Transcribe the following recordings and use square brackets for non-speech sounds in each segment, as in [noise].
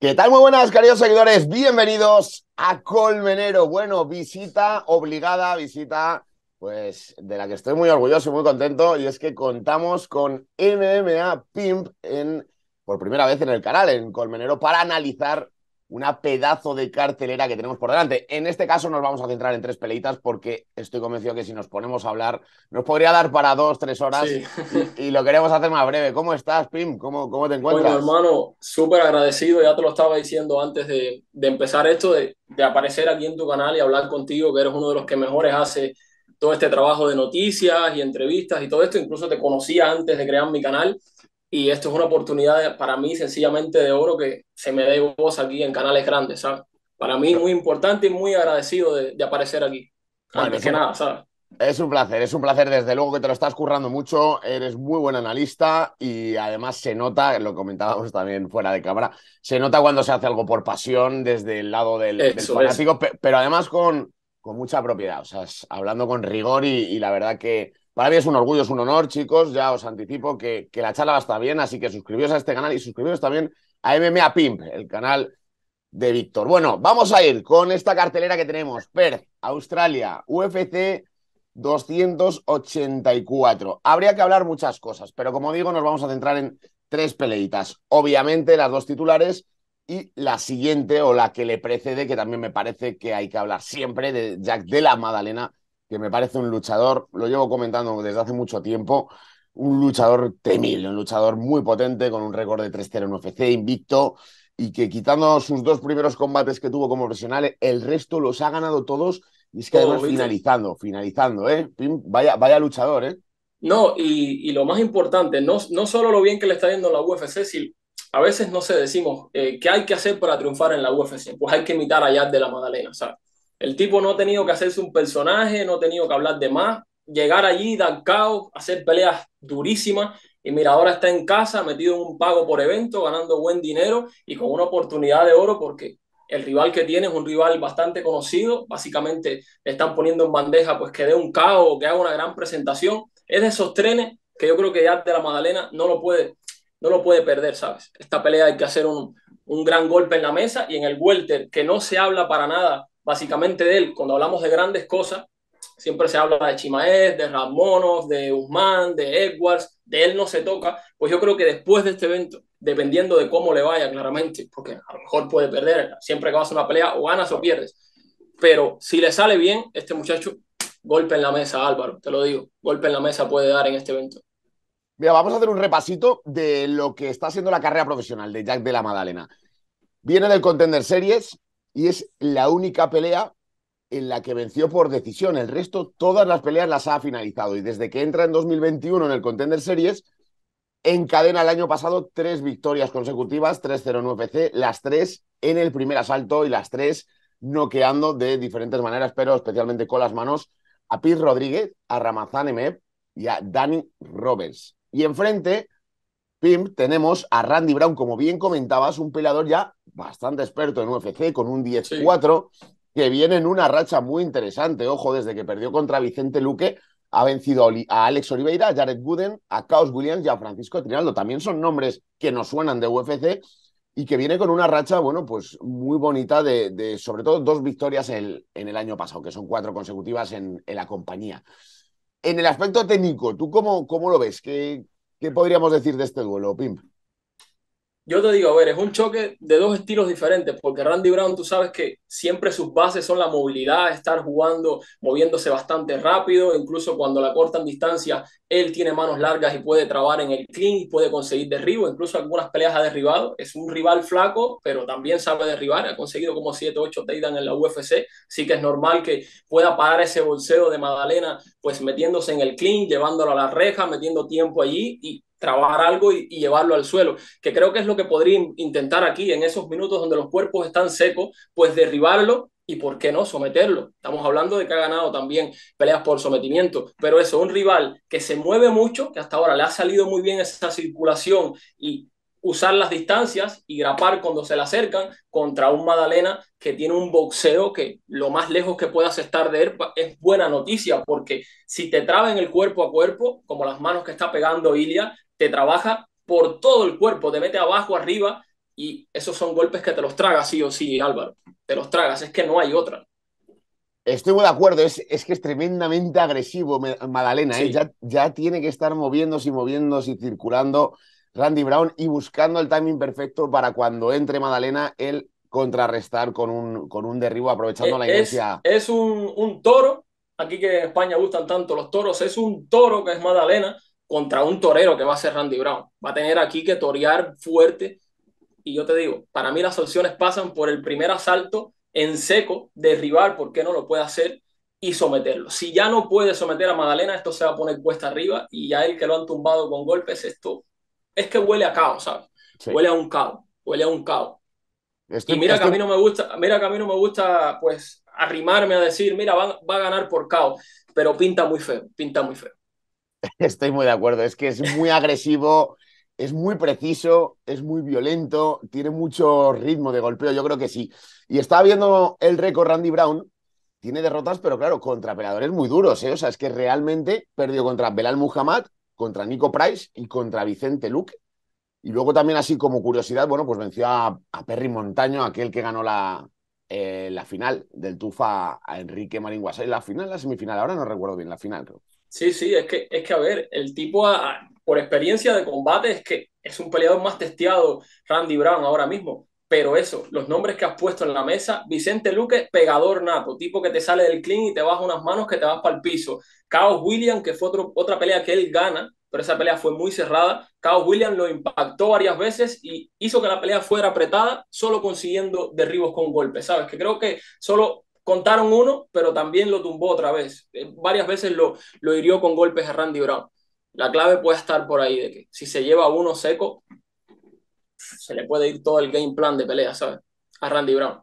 ¿Qué tal? Muy buenas, queridos seguidores. Bienvenidos a Colmenero. Bueno, visita obligada, visita, pues, de la que estoy muy orgulloso y muy contento. Y es que contamos con MMA Pimp en, por primera vez en el canal, en Colmenero, para analizar una pedazo de cartelera que tenemos por delante. En este caso nos vamos a centrar en tres peleitas porque estoy convencido que si nos ponemos a hablar nos podría dar para dos, tres horas y, lo queremos hacer más breve. ¿Cómo estás, Pim? ¿Cómo, cómo te encuentras? Bueno, hermano, súper agradecido, ya te lo estaba diciendo antes de, de empezar esto, de, de, aparecer aquí en tu canal y hablar contigo, que eres uno de los que mejores hace todo este trabajo de noticias y entrevistas y todo esto. Incluso te conocía antes de crear mi canal y esto es una oportunidad para mí sencillamente de oro que se me dé voz aquí en canales grandes, ¿sabes? Para mí muy importante y muy agradecido de, de aparecer aquí. Antes que nada, ¿sabes? Es un placer, es un placer, desde luego que te lo estás currando mucho, eres muy buen analista y además se nota, lo comentábamos también fuera de cámara, se nota cuando se hace algo por pasión desde el lado del, del fanático, pero además con, con mucha propiedad, o sea, hablando con rigor y, y la verdad que para mí es un orgullo, es un honor, chicos. Ya os anticipo que, la charla va a estar bien, así que suscribíos a este canal y suscribiros también a MMA Pimp, el canal de Víctor. Bueno, vamos a ir con esta cartelera que tenemos. Perth, Australia, UFC 284. Habría que hablar muchas cosas, pero como digo, nos vamos a centrar en tres peleitas. Obviamente, las dos titulares y la siguiente o la que le precede, que también me parece que hay que hablar siempre de Jack de la Madalena que me parece un luchador, lo llevo comentando desde hace mucho tiempo, un luchador temible, un luchador muy potente, con un récord de 3-0 en UFC, invicto, y que quitando sus dos primeros combates que tuvo como profesional, el resto los ha ganado todos, y es que además finalizando, finalizando, ¿eh? Vaya, vaya luchador, ¿eh? No, y, y, lo más importante, no, no solo lo bien que le está yendo en la UFC, si a veces no sé, decimos, eh, ¿qué hay que hacer para triunfar en la UFC? Pues hay que imitar a Yad de la Madalena, ¿sabes? El tipo no ha tenido que hacerse un personaje, no ha tenido que hablar de más, llegar allí, dar caos, hacer peleas durísimas. Y mira, ahora está en casa, metido en un pago por evento, ganando buen dinero y con una oportunidad de oro porque el rival que tiene es un rival bastante conocido. Básicamente están poniendo en bandeja pues que dé un caos, que haga una gran presentación. Es de esos trenes que yo creo que ya de la Magdalena no lo puede, no lo puede perder, ¿sabes? Esta pelea hay que hacer un, un gran golpe en la mesa y en el welter, que no se habla para nada básicamente de él, cuando hablamos de grandes cosas, siempre se habla de Chimaez, de Ramonov, de Usman, de Edwards, de él no se toca, pues yo creo que después de este evento, dependiendo de cómo le vaya claramente, porque a lo mejor puede perder, siempre que vas a una pelea o ganas o pierdes, pero si le sale bien, este muchacho, golpe en la mesa, Álvaro, te lo digo, golpe en la mesa puede dar en este evento. Mira, vamos a hacer un repasito de lo que está siendo la carrera profesional de Jack de la Madalena. Viene del Contender Series, y es la única pelea en la que venció por decisión. El resto, todas las peleas las ha finalizado. Y desde que entra en 2021 en el Contender Series, encadena el año pasado tres victorias consecutivas, 3-0 en UFC, las tres en el primer asalto y las tres noqueando de diferentes maneras, pero especialmente con las manos a Pete Rodríguez, a Ramazan Emev y a Danny Roberts. Y enfrente Pimp, tenemos a Randy Brown, como bien comentabas, un peleador ya bastante experto en UFC, con un 10-4, que viene en una racha muy interesante. Ojo, desde que perdió contra Vicente Luque, ha vencido a Alex Oliveira, a Jared Gooden, a Chaos Williams y a Francisco Trinaldo. También son nombres que nos suenan de UFC y que viene con una racha, bueno, pues muy bonita de, de sobre todo dos victorias en, en, el año pasado, que son cuatro consecutivas en, en, la compañía. En el aspecto técnico, ¿tú cómo, cómo lo ves? ¿Qué, ¿Qué podríamos decir de este duelo, Pimp? Yo te digo, a ver, es un choque de dos estilos diferentes, porque Randy Brown, tú sabes que siempre sus bases son la movilidad, estar jugando, moviéndose bastante rápido, incluso cuando la cortan distancia, él tiene manos largas y puede trabar en el clean y puede conseguir derribo, incluso algunas peleas ha derribado, es un rival flaco, pero también sabe derribar, ha conseguido como 7 8 takedowns en la UFC, sí que es normal que pueda parar ese bolseo de Madalena, pues metiéndose en el clean, llevándolo a la reja, metiendo tiempo allí y trabajar algo y, llevarlo al suelo, que creo que es lo que podría intentar aquí en esos minutos donde los cuerpos están secos, pues derribarlo y por qué no someterlo. Estamos hablando de que ha ganado también peleas por sometimiento, pero eso, un rival que se mueve mucho, que hasta ahora le ha salido muy bien esa circulación y usar las distancias y grapar cuando se le acercan contra un Madalena que tiene un boxeo que lo más lejos que puedas estar de él es buena noticia porque si te traba en el cuerpo a cuerpo, como las manos que está pegando Ilia, te trabaja por todo el cuerpo, te mete abajo, arriba Y esos son golpes que te los tragas sí o sí, Álvaro. Te los tragas, es que no hay otra. Estoy muy de acuerdo, es, es que es tremendamente agresivo Madalena, ¿eh? ya, ya tiene que estar moviéndose y moviéndose y circulando Randy Brown y buscando el timing perfecto para cuando entre Madalena, él contrarrestar con un, con un derribo aprovechando la inercia. Es, un, un, toro, aquí que en España gustan tanto los toros, es un toro que es Madalena contra un torero que va a ser Randy Brown. Va a tener aquí que torear fuerte. Y yo te digo, para mí las soluciones pasan por el primer asalto en seco, derribar, ¿por qué no lo puede hacer? Y someterlo. Si ya no puede someter a Madalena, esto se va a poner cuesta arriba y ya él que lo han tumbado con golpes, esto es que huele a caos, ¿sabes? Huele a un caos, huele a un caos. y mira que a mí no me gusta, mira que a mí no me gusta, pues, arrimarme a decir, mira, va, va a ganar por caos, pero pinta muy feo, pinta muy feo. [laughs] Estoy muy de acuerdo, es que es muy agresivo, es muy preciso, es muy violento, tiene mucho ritmo de golpeo, yo creo que sí. Y estaba viendo el récord Randy Brown, tiene derrotas, pero claro, contra peleadores muy duros, ¿eh? O sea, es que realmente perdió contra Belal Muhammad, contra Nico Price y contra Vicente Luque. Y luego también, así como curiosidad, bueno, pues venció a, Perry Montaño, aquel que ganó la, eh, la final del TUFA a Enrique Marín ¿La final, la semifinal? Ahora no recuerdo bien la final, creo. Sí, sí, es que, es que a ver, el tipo, por experiencia de combate, es que es un peleador más testeado, Randy Brown, ahora mismo. Pero eso, los nombres que has puesto en la mesa, Vicente Luque, pegador nato, tipo que te sale del clean y te baja unas manos que te vas para el piso. Chaos William, que fue otra pelea que él gana, pero esa pelea fue muy cerrada. Chaos William lo impactó varias veces y hizo que la pelea fuera apretada, solo consiguiendo derribos con golpes, ¿sabes? Que creo que solo contaron uno, pero también lo tumbó otra vez. Eh, varias veces lo, lo hirió con golpes a Randy Brown. La clave puede estar por ahí, de que si se lleva uno seco, se le puede ir todo el game plan de pelea, ¿sabes? A Randy Brown.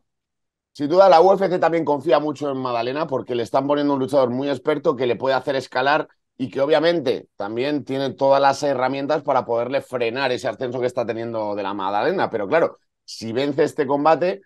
Sin duda, la UFC también confía mucho en Madalena porque le están poniendo un luchador muy experto que le puede hacer escalar y que obviamente también tiene todas las herramientas para poderle frenar ese ascenso que está teniendo de la Madalena. Pero claro, si vence este combate,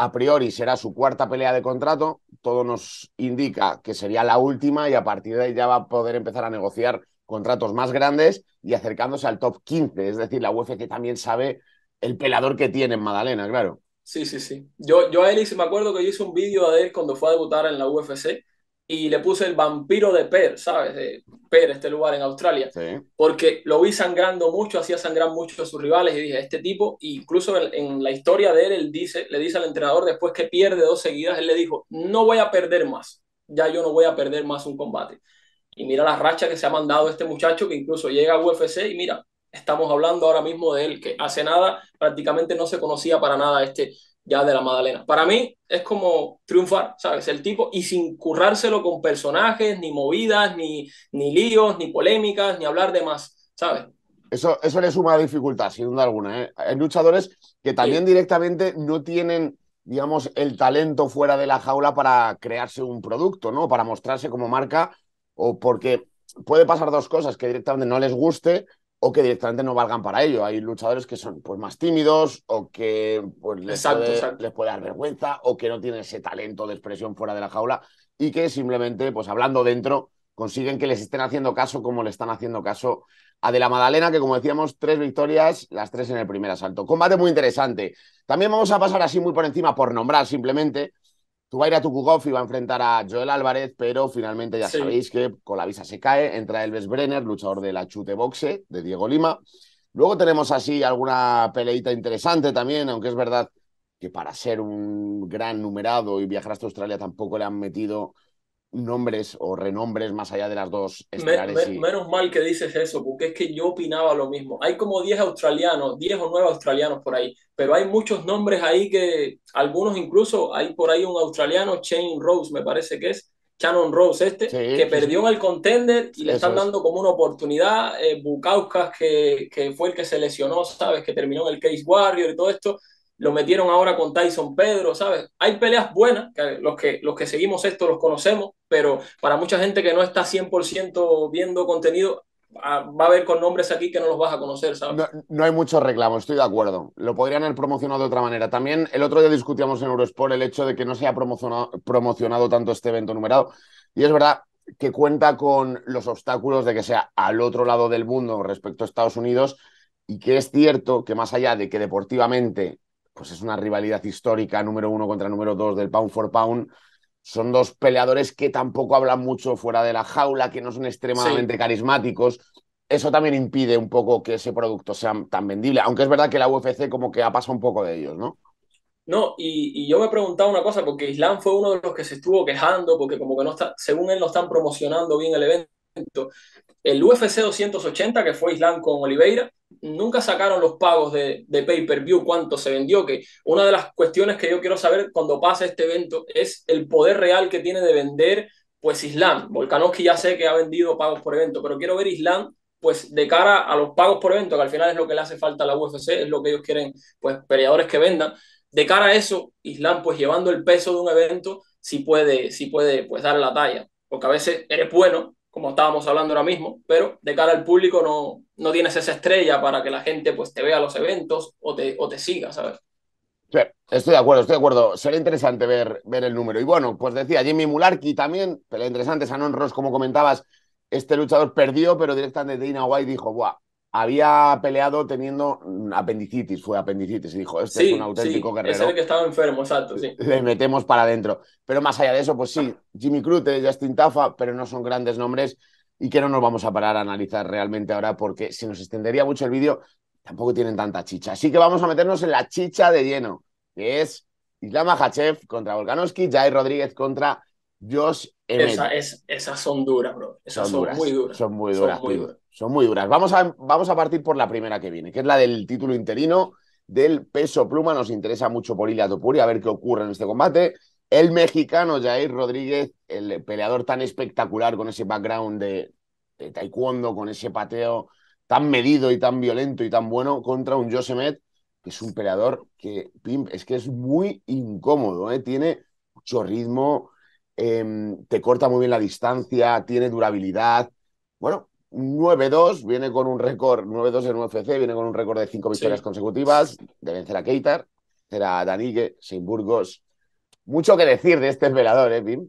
a priori será su cuarta pelea de contrato, todo nos indica que sería la última y a partir de ahí ya va a poder empezar a negociar contratos más grandes y acercándose al top 15, es decir, la UFC también sabe el pelador que tiene en Madalena, claro. Sí, sí, sí. Yo, yo a él me acuerdo que yo hice un vídeo de él cuando fue a debutar en la UFC y le puse el vampiro de Per, ¿sabes? De Per, este lugar en Australia. Porque lo vi sangrando mucho, hacía sangrar mucho a sus rivales y dije, este tipo, incluso en, la historia de él, él dice, le dice al entrenador después que pierde dos seguidas, él le dijo, no voy a perder más, ya yo no voy a perder más un combate. Y mira la racha que se ha mandado este muchacho que incluso llega a UFC y mira, estamos hablando ahora mismo de él, que hace nada prácticamente no se conocía para nada este ya de la Madalena. Para mí es como triunfar, ¿sabes? El tipo, y sin currárselo con personajes, ni movidas, ni, ni líos, ni polémicas, ni hablar de más, ¿sabes? Eso, eso le suma dificultad, sin duda alguna. ¿eh? Hay luchadores que también directamente no tienen, digamos, el talento fuera de la jaula para crearse un producto, ¿no? Para mostrarse como marca, o porque puede pasar dos cosas, que directamente no les guste o que directamente no valgan para ello. Hay luchadores que son pues, más tímidos o que pues, les, puede, dar vergüenza o que no tienen ese talento de expresión fuera de la jaula y que simplemente, pues hablando dentro, consiguen que les estén haciendo caso como le están haciendo caso a De la Madalena, que como decíamos, tres victorias, las tres en el primer asalto. Combate muy interesante. También vamos a pasar así muy por encima, por nombrar simplemente, Tubaira Tukugov iba a enfrentar a Joel Álvarez, pero finalmente ya sabéis que con la visa se cae, entra Elves Brenner, luchador de la chute boxe de Diego Lima. Luego tenemos así alguna peleita interesante también, aunque es verdad que para ser un gran numerado y viajar hasta Australia tampoco le han metido nombres o renombres más allá de las dos estelares. Menos mal que dices eso, porque es que yo opinaba lo mismo. Hay como 10 australianos, 10 o 9 australianos por ahí, pero hay muchos nombres ahí que, algunos incluso, hay por ahí un australiano, Shane Rose, me parece que es, Shannon Rose este, que perdió en el contender y le están dando como una oportunidad. Eh, Bukauskas, que, que fue el que se lesionó, ¿sabes? Que terminó en el Case Warrior y todo esto lo metieron ahora con Tyson Pedro, ¿sabes? Hay peleas buenas, que los, que los que seguimos esto los conocemos, pero para mucha gente que no está 100% viendo contenido, ah, va a haber con nombres aquí que no los vas a conocer, ¿sabes? No, hay mucho reclamo, estoy de acuerdo. Lo podrían haber promocionado de otra manera. También el otro día discutíamos en Eurosport el hecho de que no se haya promocionado, promocionado tanto este evento numerado. Y es verdad que cuenta con los obstáculos de que sea al otro lado del mundo respecto a Estados Unidos y que es cierto que más allá de que deportivamente pues es una rivalidad histórica número uno contra número dos del pound for pound, son dos peleadores que tampoco hablan mucho fuera de la jaula, que no son extremadamente carismáticos. Eso también impide un poco que ese producto sea tan vendible, aunque es verdad que la UFC como que ha pasado un poco de ellos, ¿no? No, y, yo me he preguntado una cosa, porque Islam fue uno de los que se estuvo quejando, porque como que no está, según él no están promocionando bien el evento. El UFC 280, que fue Islam con Oliveira, nunca sacaron los pagos de, de pay-per-view, cuánto se vendió, que una de las cuestiones que yo quiero saber cuando pasa este evento es el poder real que tiene de vender pues Islam. Volkanovski ya sé que ha vendido pagos por evento, pero quiero ver Islam pues de cara a los pagos por evento, que al final es lo que le hace falta a la UFC, es lo que ellos quieren, pues peleadores que vendan. De cara a eso, Islam pues llevando el peso de un evento, sí puede, sí puede pues dar la talla, porque a veces eres bueno, como estábamos hablando ahora mismo, pero de cara al público no, no tienes esa estrella para que la gente pues te vea los eventos o te, o te siga, ¿sabes? Estoy de acuerdo, estoy de acuerdo. Sería interesante ver, ver el número. Y bueno, pues decía Jimmy Mularki también, pelea interesante, Sanon Ross, como comentabas, este luchador perdió, pero directamente Dana White dijo, Buah, había peleado teniendo apendicitis, fue apendicitis, y dijo, este es un auténtico guerrero. Es el que estaba enfermo, exacto, sí. Le metemos para adentro. Pero más allá de eso, pues sí, Jimmy Crute, Justin Tafa, pero no son grandes nombres y que no nos vamos a parar a analizar realmente ahora porque si nos extendería mucho el vídeo, tampoco tienen tanta chicha. Así que vamos a meternos en la chicha de lleno, que es Islam Makhachev contra Volkanovski, Jair Rodríguez contra Josh Esa, es, esas son duras, bro. Esas son, muy duras. Son muy duras. Son muy duras. Vamos a, vamos a partir por la primera que viene, que es la del título interino del peso pluma. Nos interesa mucho por Ilia Topuri, a ver qué ocurre en este combate. El mexicano Jair Rodríguez, el peleador tan espectacular con ese background de, taekwondo, con ese pateo tan medido y tan violento y tan bueno contra un Josemet, que es un peleador que es que es muy incómodo, ¿eh? tiene mucho ritmo, em, te corta muy bien la distancia, tiene durabilidad. Bueno, 9-2, viene con un récord, 9-2 en UFC, viene con un récord de cinco victorias consecutivas, de vencer a Keitar, será Danigue, Sein Burgos. Mucho que decir de este velador, ¿eh, Pim?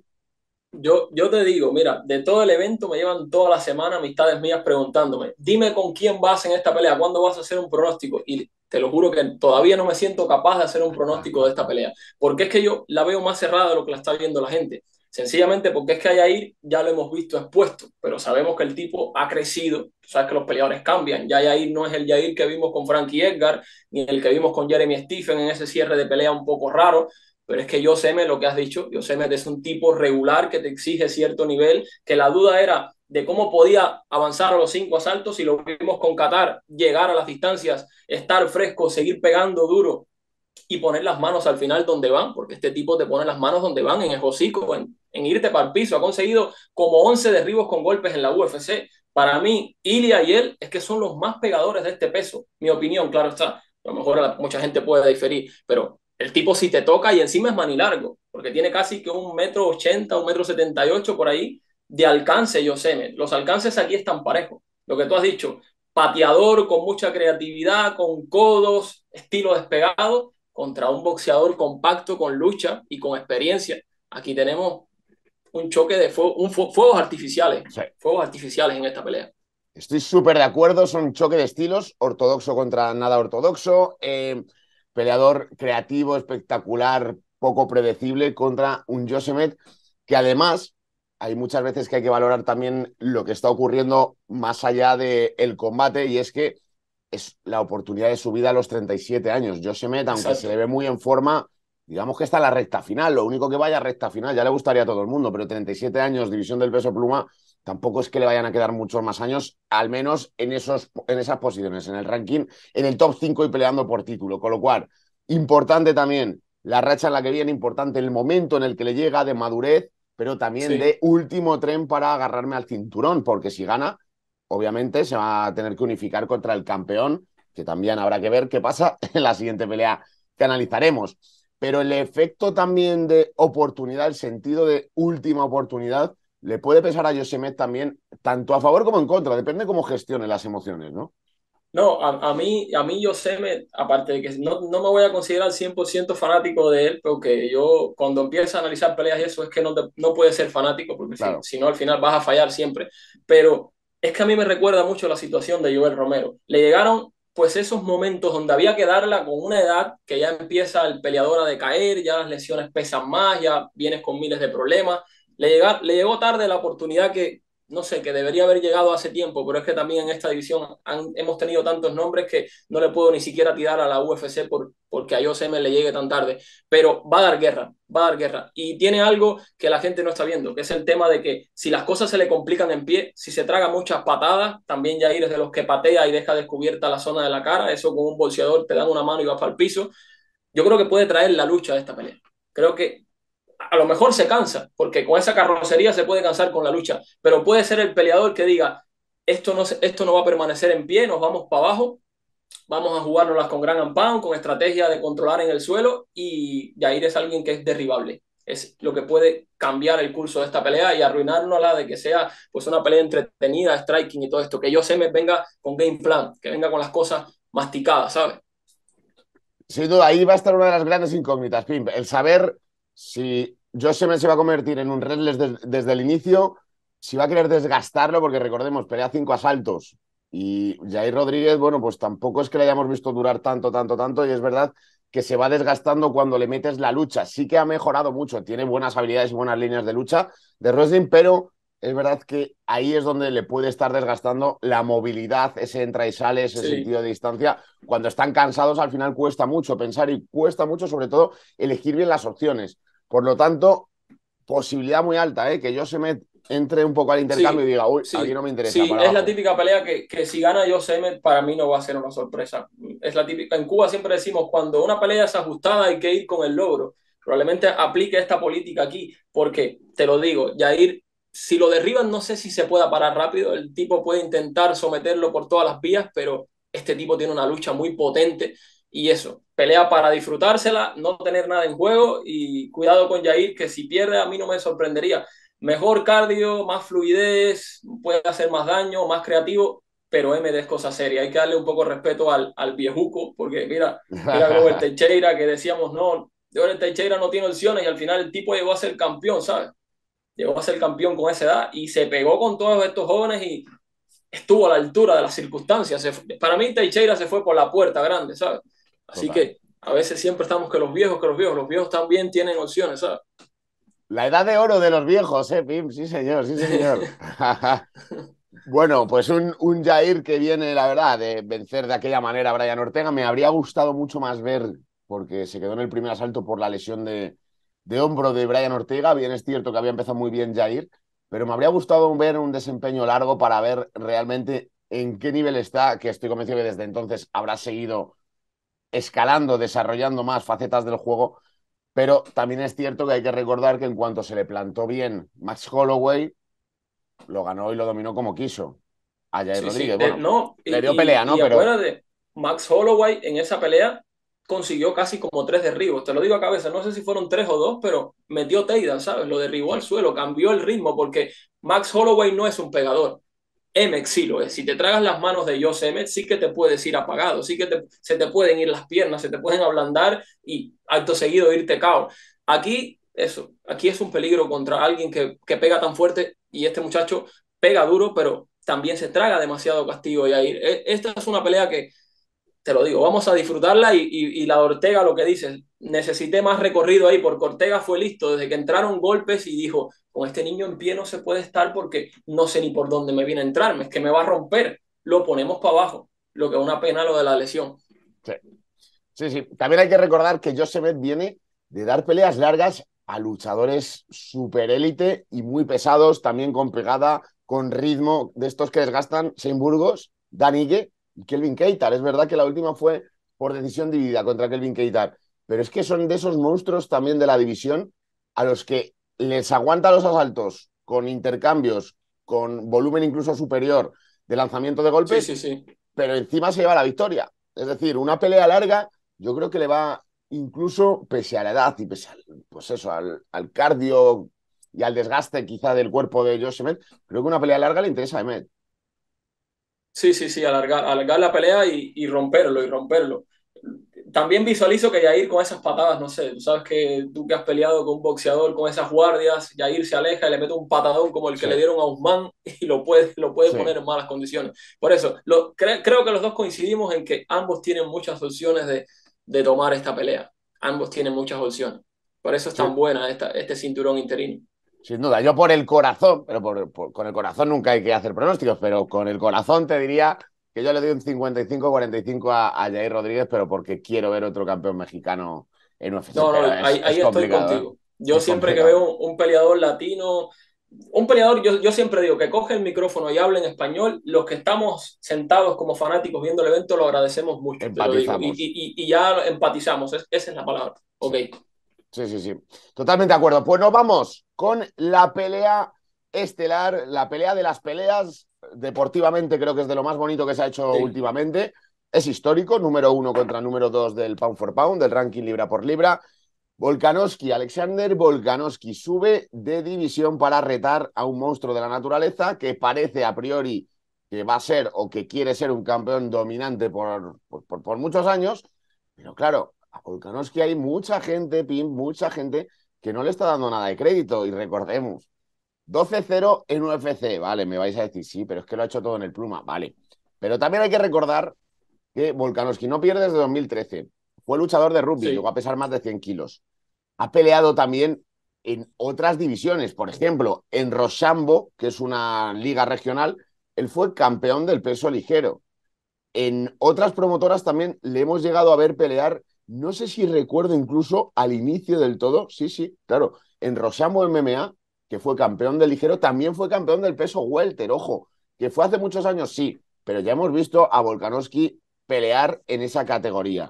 Yo, yo te digo, mira, de todo el evento me llevan toda la semana amistades mías preguntándome, dime con quién vas en esta pelea, cuándo vas a hacer un pronóstico. Y te lo juro que todavía no me siento capaz de hacer un pronóstico de esta pelea, porque es que yo la veo más cerrada de lo que la está viendo la gente. Sencillamente porque es que Yair ya lo hemos visto expuesto, pero sabemos que el tipo ha crecido, sabes que los peleadores cambian, ya Yair no es el Yair que vimos con Frankie Edgar, ni el que vimos con Jeremy Stephen en ese cierre de pelea un poco raro, pero es que Yoseme, lo que has dicho, Yoseme es un tipo regular que te exige cierto nivel, que la duda era de cómo podía avanzar a los cinco asaltos y lo vimos con Qatar, llegar a las distancias, estar fresco, seguir pegando duro y poner las manos al final donde van, porque este tipo te pone las manos donde van, en el hocico, en, en irte para el piso. Ha conseguido como 11 derribos con golpes en la UFC. Para mí, Ilia y él es que son los más pegadores de este peso. Mi opinión, claro está. A lo mejor mucha gente puede diferir, pero el tipo si te toca y encima es manilargo, porque tiene casi que un metro ochenta, un metro setenta y ocho por ahí de alcance, Yoseme. Los alcances aquí están parejos. Lo que tú has dicho, pateador con mucha creatividad, con codos, estilo despegado, contra un boxeador compacto, con lucha y con experiencia. Aquí tenemos un choque de fuego, un fuegos artificiales, fuegos artificiales en esta pelea. Estoy súper de acuerdo, son choque de estilos, ortodoxo contra nada ortodoxo, eh, peleador creativo, espectacular, poco predecible contra un Josemet que además hay muchas veces que hay que valorar también lo que está ocurriendo más allá del el combate y es que es la oportunidad de su vida a los 37 años. Josemet, aunque se le ve muy en forma, digamos que está en la recta final, lo único que vaya a recta final, ya le gustaría a todo el mundo, pero 37 años, división del peso pluma, tampoco es que le vayan a quedar muchos más años, al menos en, esos, en esas posiciones, en el ranking, en el top 5 y peleando por título. Con lo cual, importante también la racha en la que viene, importante el momento en el que le llega de madurez, pero también de último tren para agarrarme al cinturón, porque si gana, obviamente se va a tener que unificar contra el campeón, que también habrá que ver qué pasa [laughs] en la siguiente pelea que analizaremos pero el efecto también de oportunidad, el sentido de última oportunidad, le puede pesar a Yosemite también, tanto a favor como en contra, depende cómo gestione las emociones, ¿no? No, a, mí, a mí Yosemite, aparte de que no, no me voy a considerar 100% fanático de él, porque yo cuando empiezo a analizar peleas y eso es que no, no puedes ser fanático, porque si, no al final vas a fallar siempre. Pero es que a mí me recuerda mucho la situación de Joel Romero. Le llegaron pues esos momentos donde había que darla con una edad que ya empieza el peleador a decaer, ya las lesiones pesan más, ya vienes con miles de problemas. Le, llega, le llegó tarde la oportunidad que, no sé, que debería haber llegado hace tiempo, pero es que también en esta división hemos tenido tantos nombres que no le puedo ni siquiera tirar a la UFC por, porque a José le llegue tan tarde. Pero va a dar guerra, va a dar guerra. Y tiene algo que la gente no está viendo, que es el tema de que si las cosas se le complican en pie, si se traga muchas patadas, también Jair es de los que patea y deja descubierta la zona de la cara, eso con un bolseador te dan una mano y vas para el piso. Yo creo que puede traer la lucha de esta pelea. Creo que a lo mejor se cansa, porque con esa carrocería se puede cansar con la lucha, pero puede ser el peleador que diga, esto no, esto no va a permanecer en pie, nos vamos para abajo, vamos a jugárnoslas con gran ampán, con estrategia de controlar en el suelo, y Jair es alguien que es derribable. Es lo que puede cambiar el curso de esta pelea y arruinárnosla de que sea pues una pelea entretenida, striking y todo esto. Que yo se me venga con game plan, que venga con las cosas masticadas, ¿sabes? Sin duda, ahí va a estar una de las grandes incógnitas, Pim. El saber si Josemen se va a convertir en un redless desde el inicio, si va a querer desgastarlo, porque recordemos, pelea cinco asaltos y Jair Rodríguez, bueno, pues tampoco es que le hayamos visto durar tanto, tanto, tanto, y es verdad que se va desgastando cuando le metes la lucha. Sí que ha mejorado mucho, tiene buenas habilidades y buenas líneas de lucha de wrestling, pero es verdad que ahí es donde le puede estar desgastando la movilidad, ese entra y sale, ese sentido de distancia. Cuando están cansados, al final cuesta mucho pensar y cuesta mucho, sobre todo, elegir bien las opciones. Por lo tanto, posibilidad muy alta, ¿eh? que yo se me entre un poco al intercambio y diga, uy, aquí no me interesa. Sí, es la típica pelea que, que si gana Yosemite, para mí no va a ser una sorpresa. Es la típica. En Cuba siempre decimos, cuando una pelea es ajustada, hay que ir con el logro. Probablemente aplique esta política aquí, porque te lo digo, Jair si lo derriban, no sé si se pueda parar rápido. El tipo puede intentar someterlo por todas las vías, pero este tipo tiene una lucha muy potente y eso, pelea para disfrutársela, no tener nada en juego y cuidado con Jair, que si pierde a mí no me sorprendería. Mejor cardio, más fluidez, puede hacer más daño, más creativo, pero MD es cosa seria. Hay que darle un poco de respeto al, al viejuco, porque mira, mira Robert [laughs] Teixeira, que decíamos, no, Robert Teixeira no tiene opciones y al final el tipo llegó a ser campeón, ¿sabes? llegó a ser campeón con esa edad y se pegó con todos estos jóvenes y estuvo a la altura de las circunstancias. para mí Teixeira se fue por la puerta grande, ¿sabes? Así que a veces siempre estamos que los viejos, que los viejos, los viejos también tienen opciones, ¿sabes? La edad de oro de los viejos, ¿eh, Pim? Sí, señor, sí, señor. [laughs] bueno, pues un, un Jair que viene, la verdad, de vencer de aquella manera a Brian Ortega. Me habría gustado mucho más ver, porque se quedó en el primer asalto por la lesión de, de hombro de Brian Ortega. Bien es cierto que había empezado muy bien Jair, pero me habría gustado ver un desempeño largo para ver realmente en qué nivel está, que estoy convencido que desde entonces habrá seguido escalando, desarrollando más facetas del juego. Pero también es cierto que hay que recordar que en cuanto se le plantó bien Max Holloway, lo ganó y lo dominó como quiso. A Jair Rodríguez. no, le dio pelea, ¿no? pero... Max Holloway en esa pelea consiguió casi como tres derribos. Te lo digo a cabeza, no sé si fueron tres o dos, pero metió Teida, ¿sabes? Lo derribó al suelo, cambió el ritmo, porque Max Holloway no es un pegador. Emmett sí lo es. Si te tragas las manos de Josh Emmett, sí que te puedes ir apagado, sí que se te pueden ir las piernas, se te pueden ablandar y acto seguido irte cao. Aquí, eso, aquí es un peligro contra alguien que, que pega tan fuerte y este muchacho pega duro, pero también se traga demasiado castigo y ahí. E, esta es una pelea que te lo digo, vamos a disfrutarla y, y, la Ortega lo que dice, necesité más recorrido ahí porque Ortega fue listo desde que entraron golpes y dijo, con este niño en pie no se puede estar porque no sé ni por dónde me viene a entrar, es que me va a romper, lo ponemos para abajo, lo que es una pena lo de la lesión. Sí, sí, también hay que recordar que Joseph viene de dar peleas largas a luchadores super élite y muy pesados, también con pegada, con ritmo, de estos que desgastan, Shane Burgos, Danigue, Kelvin Keitar. Es verdad que la última fue por decisión dividida contra Kelvin Keitar, pero es que son de esos monstruos también de la división a los que les aguanta los asaltos con intercambios, con volumen incluso superior de lanzamiento de golpes, sí, sí, sí. pero encima se lleva la victoria. Es decir, una pelea larga, yo creo que le va incluso pese a la edad y pese al, pues eso, al, cardio y al desgaste quizá del cuerpo de Josh creo que una pelea larga le interesa a Emet. Sí, sí, sí, alargar, alargar la pelea y, romperlo, y romperlo. También visualizo que Yair con esas patadas, no sé, tú sabes que tú que has peleado con un boxeador con esas guardias, Yair se aleja y le mete un patadón como el que le dieron a Usman [laughs] y lo puede, lo puede poner en malas condiciones. Por eso, lo, creo que los dos coincidimos en que ambos tienen muchas opciones de, de tomar esta pelea. Ambos tienen muchas opciones. Por eso es tan buena esta, este cinturón interino. Sin duda, yo por el corazón, pero con el corazón nunca hay que hacer pronósticos, pero con el corazón te diría que yo le doy un 55-45 a, a, Jair Rodríguez, pero porque quiero ver otro campeón mexicano en UFC. No, no, ahí, estoy contigo. ¿eh? Yo siempre que veo un, peleador latino, un peleador, yo, yo siempre digo que coge el micrófono y hable en español, los que estamos sentados como fanáticos viendo el evento lo agradecemos mucho. y, ya empatizamos, esa es la palabra. Ok. Sí, sí, sí. Totalmente de acuerdo. Pues nos vamos con la pelea estelar, la pelea de las peleas. Deportivamente creo que es de lo más bonito que se ha hecho últimamente. Es histórico, número uno contra número dos del pound for pound, del ranking libra por libra. Volkanovski, Alexander Volkanovski sube de división para retar a un monstruo de la naturaleza que parece a priori que va a ser o que quiere ser un campeón dominante por, por, por muchos años. Pero claro, a Volkanovski hay mucha gente, Pim, mucha gente que no le está dando nada de crédito. Y recordemos, 12-0 en UFC, vale, me vais a decir, sí, pero es que lo ha hecho todo en el pluma, vale. Pero también hay que recordar que Volkanovski no pierde desde 2013. Fue luchador de rugby, llegó a pesar más de 100 kilos. Ha peleado también en otras divisiones, por ejemplo, en Rochambo, que es una liga regional, él fue campeón del peso ligero. En otras promotoras también le hemos llegado a ver pelear no sé si recuerdo incluso al inicio del todo, sí, sí, claro, en Rosamo MMA, que fue campeón del ligero, también fue campeón del peso welter, ojo, que fue hace muchos años, sí, pero ya hemos visto a Volkanovski pelear en esa categoría.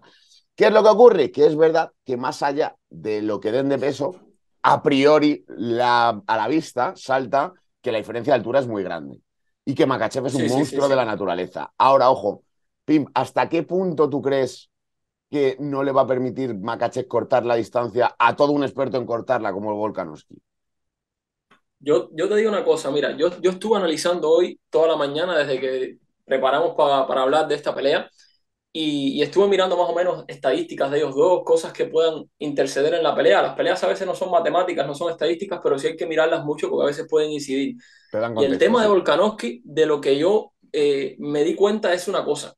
¿Qué es lo que ocurre? Que es verdad que más allá de lo que den de peso, a priori a la vista salta que la diferencia de altura es muy grande y que Makachev es un monstruo de la naturaleza. Ahora, ojo, Pim, ¿hasta qué punto tú crees que no le va a permitir Makachev cortar la distancia a todo un experto en cortarla como el Volkanovski? Yo, yo te digo una cosa, mira, yo, yo estuve analizando hoy toda la mañana desde que preparamos para, para hablar de esta pelea y, y, estuve mirando más o menos estadísticas de ellos dos, cosas que puedan interceder en la pelea. Las peleas a veces no son matemáticas, no son estadísticas, pero sí hay que mirarlas mucho porque a veces pueden incidir. y el tema de Volkanovski, de lo que yo eh, me di cuenta es una cosa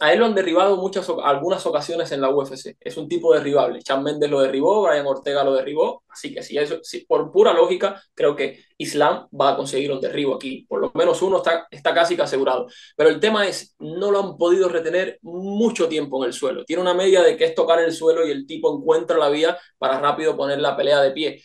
a él lo han derribado muchas, algunas ocasiones en la UFC. Es un tipo derribable. Chan Mendes lo derribó, Brian Ortega lo derribó. Así que si eso, si, por pura lógica, creo que Islam va a conseguir un derribo aquí. Por lo menos uno está, está casi que asegurado. Pero el tema es, no lo han podido retener mucho tiempo en el suelo. Tiene una media de que es tocar el suelo y el tipo encuentra la vía para rápido poner la pelea de pie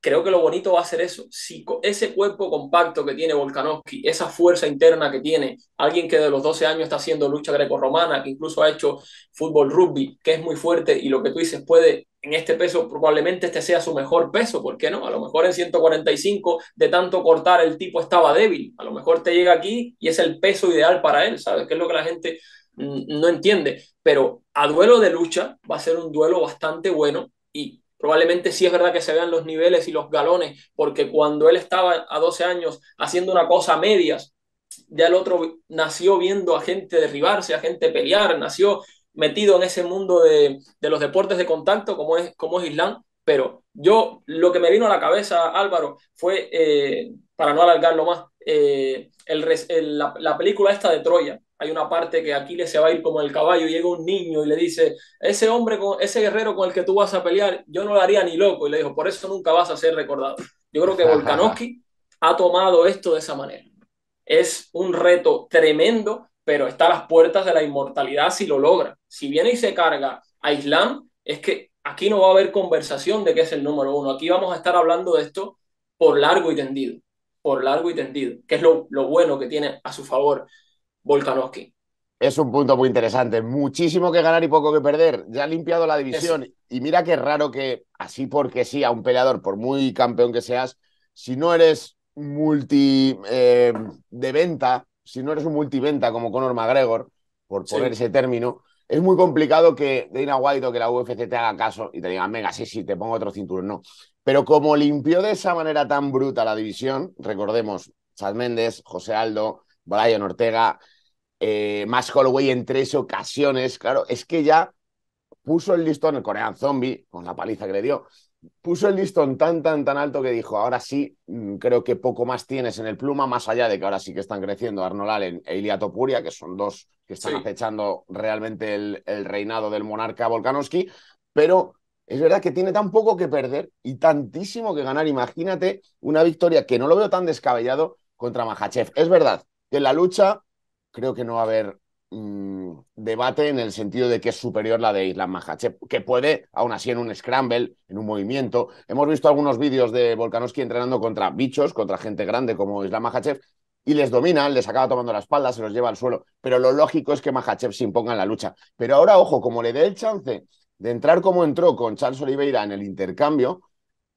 creo que lo bonito va a ser eso. Si ese cuerpo compacto que tiene Volkanovski, esa fuerza interna que tiene, alguien que de los 12 años está haciendo lucha grecorromana, que incluso ha hecho fútbol rugby, que es muy fuerte y lo que tú dices puede, en este peso, probablemente este sea su mejor peso, ¿por qué no? A lo mejor en 145 de tanto cortar el tipo estaba débil, a lo mejor te llega aquí y es el peso ideal para él, ¿sabes? Que es lo que la gente no entiende, pero a duelo de lucha va a ser un duelo bastante bueno y Probablemente sí es verdad que se vean los niveles y los galones, porque cuando él estaba a 12 años haciendo una cosa a medias, ya el otro nació viendo a gente derribarse, a gente pelear, nació metido en ese mundo de, los deportes de contacto como es, como es Islam. Pero yo lo que me vino a la cabeza, Álvaro, fue, eh, para no alargarlo más, eh, el, la película esta de Troya, hay una parte que Aquiles se va a ir como el caballo y llega un niño y le dice, ese hombre, con, ese guerrero con el que tú vas a pelear, yo no lo haría ni loco. Y le dijo, por eso nunca vas a ser recordado. Yo creo que Volkanovski ha tomado esto de esa manera. Es un reto tremendo, pero está a las puertas de la inmortalidad si lo logra. Si viene y se carga a Islam, es que aquí no va a haber conversación de que es el número uno. Aquí vamos a estar hablando de esto por largo y tendido. Por largo y tendido, que es lo, lo bueno que tiene a su favor Volkanovski. Es un punto muy interesante. Muchísimo que ganar y poco que perder. Ya ha limpiado la división. Y mira qué raro que, así porque sí, a un peleador, por muy campeón que seas, si no eres multi eh, de venta, si no eres un multiventa como Conor McGregor, por poner ese término, es muy complicado que Dana White o que la UFC te haga caso y te digan, venga, sí, sí, te pongo otro cinturón. No. Pero como limpió de esa manera tan bruta la división, recordemos, Chad Méndez, José Aldo, Brian Ortega, eh, Max Holloway en tres ocasiones. Claro, es que ya puso el listón, el Corean Zombie, con la paliza que le dio, puso el listón tan, tan, tan alto que dijo, ahora sí, mm, creo que poco más tienes en el pluma, más allá de que ahora sí que están creciendo Arnold Allen e Ilia Topuria, que son dos que están acechando realmente el, el, reinado del monarca Volkanovski, pero es verdad que tiene tan poco que perder y tantísimo que ganar. Imagínate una victoria que no lo veo tan descabellado contra Mahachev. Es verdad que en la lucha creo que no va a haber Mm, debate en el sentido de que es superior la de Islam Mahachev, que puede, aún así, en un scramble, en un movimiento. Hemos visto algunos vídeos de Volkanovski entrenando contra bichos, contra gente grande como Islam Mahachev, y les dominan, les acaba tomando la espalda, se los lleva al suelo. Pero lo lógico es que Mahachev se imponga en la lucha. Pero ahora, ojo, como le dé el chance de entrar como entró con Charles Oliveira en el intercambio,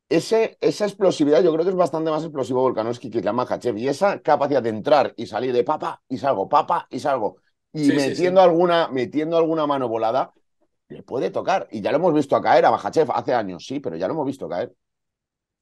ese, esa explosividad yo creo que es bastante más explosivo Volkanovski que Islam Mahachev. Y esa capacidad de entrar y salir de papa y salgo, papa y salgo y metiendo, Alguna, metiendo alguna mano volada, le puede tocar. Y ya lo hemos visto caer a Bajachev hace años, sí, pero ya lo hemos visto caer.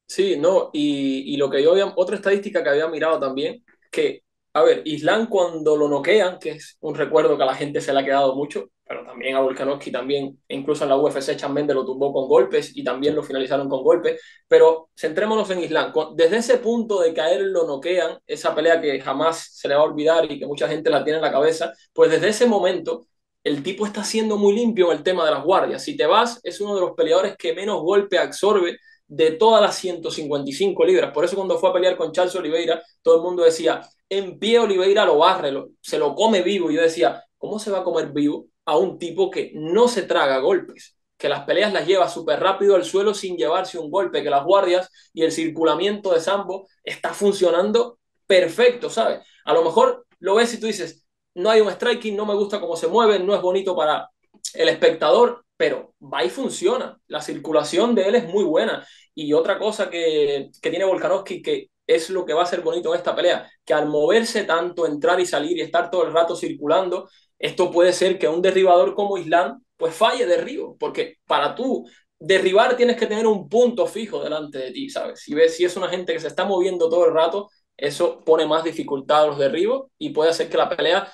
Sí, no, y, y lo que yo había, otra estadística que había mirado también, que, a ver, Islam cuando lo noquean, que es un recuerdo que a la gente se le ha quedado mucho, pero también a Volkanovski también, incluso en la UFC Chan lo tumbó con golpes y también lo finalizaron con golpes, pero centrémonos en Islam. Desde ese punto de caer lo noquean, esa pelea que jamás se le va a olvidar y que mucha gente la tiene en la cabeza, pues desde ese momento el tipo está siendo muy limpio en el tema de las guardias. Si te vas, es uno de los peleadores que menos golpe absorbe de todas las 155 libras. Por eso cuando fue a pelear con Charles Oliveira, todo el mundo decía, en pie Oliveira lo barre, se lo come vivo. Y yo decía, ¿cómo se va a comer vivo a un tipo que no se traga golpes, que las peleas las lleva súper rápido al suelo sin llevarse un golpe, que las guardias y el circulamiento de Sambo está funcionando perfecto, ¿sabes? A lo mejor lo ves y tú dices, no hay un striking, no me gusta cómo se mueve, no es bonito para el espectador, pero va y funciona. La circulación de él es muy buena. Y otra cosa que, que tiene Volkanovski que es lo que va a ser bonito en esta pelea, que al moverse tanto, entrar y salir y estar todo el rato circulando, esto puede ser que un derribador como Islam pues falle derribo, porque para tú derribar tienes que tener un punto fijo delante de ti, ¿sabes? Si ves si es una gente que se está moviendo todo el rato, eso pone más dificultad a los derribos y puede hacer que la pelea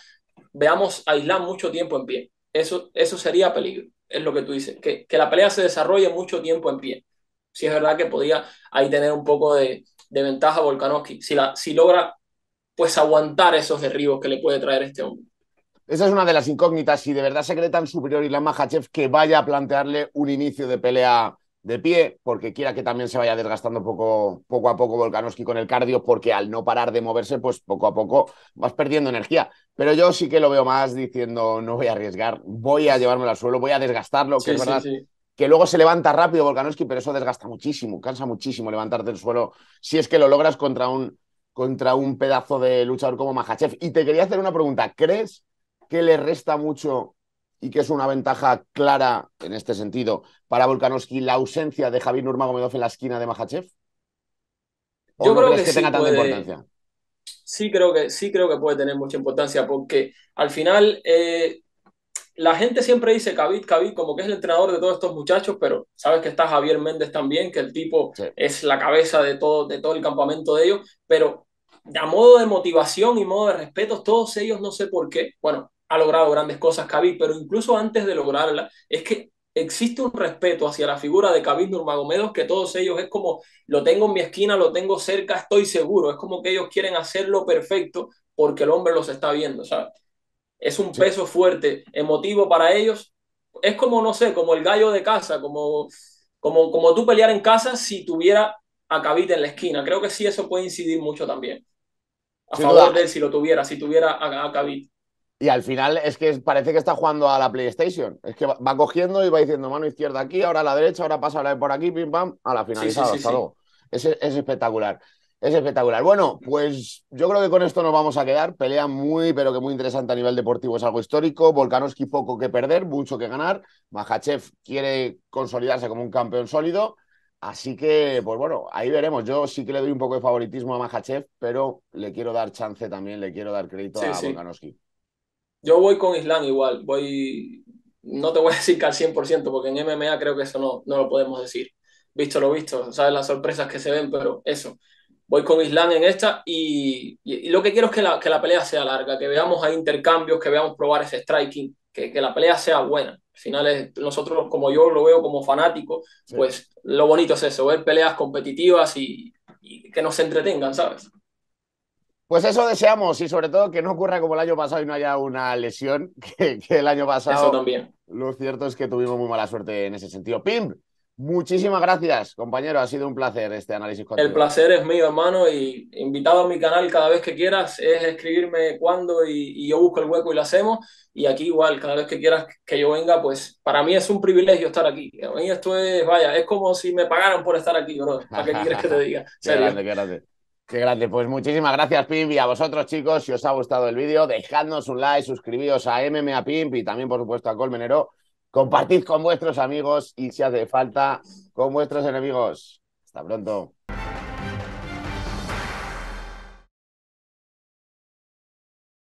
veamos a Islam mucho tiempo en pie. Eso, eso sería peligro, es lo que tú dices, que, que la pelea se desarrolle mucho tiempo en pie. Si es verdad que podía ahí tener un poco de, de ventaja Volkanovski, si, la, si logra pues aguantar esos derribos que le puede traer este hombre. Esa es una de las incógnitas. Si de verdad se cree tan superior Islam que vaya a plantearle un inicio de pelea de pie, porque quiera que también se vaya desgastando poco, poco a poco Volkanovski con el cardio, porque al no parar de moverse, pues poco a poco vas perdiendo energía. Pero yo sí que lo veo más diciendo, no voy a arriesgar, voy a llevármelo al suelo, voy a desgastarlo, que es verdad que luego se levanta rápido Volkanovski, pero eso desgasta muchísimo, cansa muchísimo levantarte del suelo si es que lo logras contra un, contra un pedazo de luchador como Mahachev. Y te quería hacer una pregunta, ¿crees que le resta mucho y que es una ventaja clara en este sentido para Volkanovski la ausencia de Javier Nurmagomedov en la esquina de Mahachev? Yo creo que, tenga tanta importancia? Sí creo que sí creo que puede tener mucha importancia porque al final eh, la gente siempre dice Khabib, Khabib, como que es el entrenador de todos estos muchachos, pero sabes que está Javier Méndez también, que el tipo es la cabeza de todo, de todo el campamento de ellos, pero a modo de motivación y modo de respeto, todos ellos no sé por qué, bueno, ha logrado grandes cosas Khabib, pero incluso antes de lograrla, es que existe un respeto hacia la figura de Khabib Nurmagomedov que todos ellos es como, lo tengo en mi esquina, lo tengo cerca, estoy seguro, es como que ellos quieren hacerlo perfecto porque el hombre los está viendo, ¿sabes? Es un peso fuerte, emotivo para ellos. Es como, no sé, como el gallo de casa, como, como, como tú pelear en casa si tuviera a Khabib en la esquina. Creo que sí, eso puede incidir mucho también. A favor de él, si lo tuviera, si tuviera a, a Khabib. Y al final es que parece que está jugando a la PlayStation. Es que va, cogiendo y va diciendo mano izquierda aquí, ahora a la derecha, ahora pasa la de por aquí, pim pam, a la finalizada. hasta luego. Es, es, espectacular. Es espectacular. Bueno, pues yo creo que con esto nos vamos a quedar. Pelea muy, pero que muy interesante a nivel deportivo. Es algo histórico. Volkanovski poco que perder, mucho que ganar. Mahachev quiere consolidarse como un campeón sólido. Así que, pues bueno, ahí veremos. Yo sí que le doy un poco de favoritismo a Mahachev, pero le quiero dar chance también, le quiero dar crédito a Volkanovski. Yo voy con Islam igual, voy, no te voy a decir que al 100%, porque en MMA creo que eso no, no lo podemos decir. Visto lo visto, sabes las sorpresas que se ven, pero eso. Voy con Islam en esta y, y, lo que quiero es que la, que la pelea sea larga, que veamos ahí intercambios, que veamos probar ese striking, que, que la pelea sea buena, Al final, es, nosotros, como yo lo veo como fanático, Sí. pues lo bonito es eso, ver peleas competitivas y, y que nos entretengan, ¿sabes? Pues eso deseamos y sobre todo que no ocurra como el año pasado y no haya una lesión, [laughs] que, que el año Eso pasado también. lo cierto es que tuvimos muy mala suerte en ese sentido. Pim, muchísimas gracias, compañero. Ha sido un placer este análisis contigo. El placer es mío, hermano, y invitado a mi canal cada vez que quieras, es escribirme cuándo y, y yo busco el hueco y lo hacemos. Y aquí igual, cada vez que quieras que yo venga, pues para mí es un privilegio estar aquí. A mí esto es, vaya, es como si me pagaran por estar aquí, bro. ¿Para qué quieres que te diga? [laughs] Qué grande, qué grande. Qué grande. Pues muchísimas gracias, Pimp. Y a vosotros, chicos, si os ha gustado el vídeo, dejadnos un like, suscribíos a MMA Pimp y también, por supuesto, a Colmenero. Compartid con vuestros amigos y, si hace falta, con vuestros enemigos. Hasta pronto.